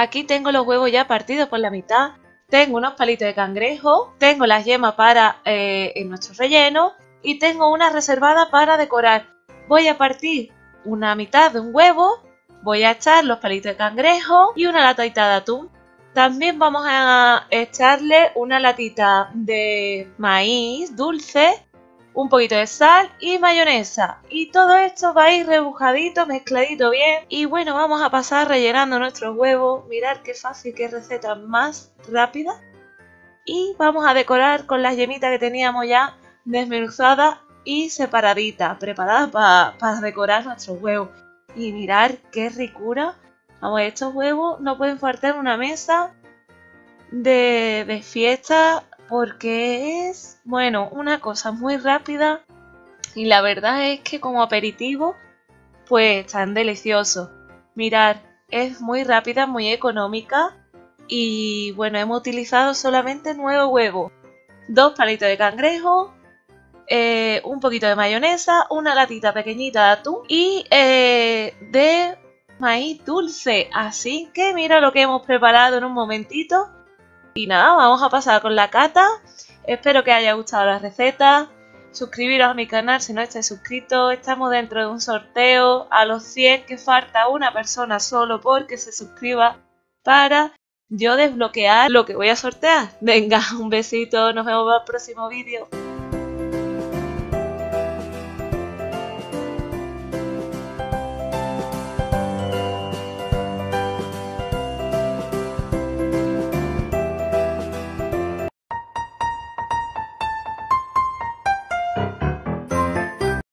Aquí tengo los huevos ya partidos por la mitad. Tengo unos palitos de cangrejo. Tengo las yemas para eh, en nuestro relleno. Y tengo una reservada para decorar. Voy a partir una mitad de un huevo. Voy a echar los palitos de cangrejo y una latita de atún. También vamos a echarle una latita de maíz dulce un poquito de sal y mayonesa. Y todo esto va a ir rebujadito, mezcladito bien. Y bueno, vamos a pasar rellenando nuestros huevos. Mirar qué fácil, qué receta más rápida. Y vamos a decorar con las yemitas que teníamos ya desmenuzadas y separaditas, preparadas para decorar nuestros huevos. Y mirar qué ricura. Vamos, estos huevos no pueden faltar en una mesa de, de fiesta porque es, bueno, una cosa muy rápida y la verdad es que como aperitivo, pues están deliciosos. Mirar, es muy rápida, muy económica y bueno, hemos utilizado solamente nueve huevos, dos palitos de cangrejo, eh, un poquito de mayonesa, una latita pequeñita de atún y eh, de maíz dulce. Así que mira lo que hemos preparado en un momentito y nada, vamos a pasar con la cata. Espero que haya gustado la receta. Suscribiros a mi canal si no estáis suscritos. Estamos dentro de un sorteo a los 100 que falta una persona solo porque se suscriba para yo desbloquear lo que voy a sortear. Venga, un besito, nos vemos en el próximo vídeo.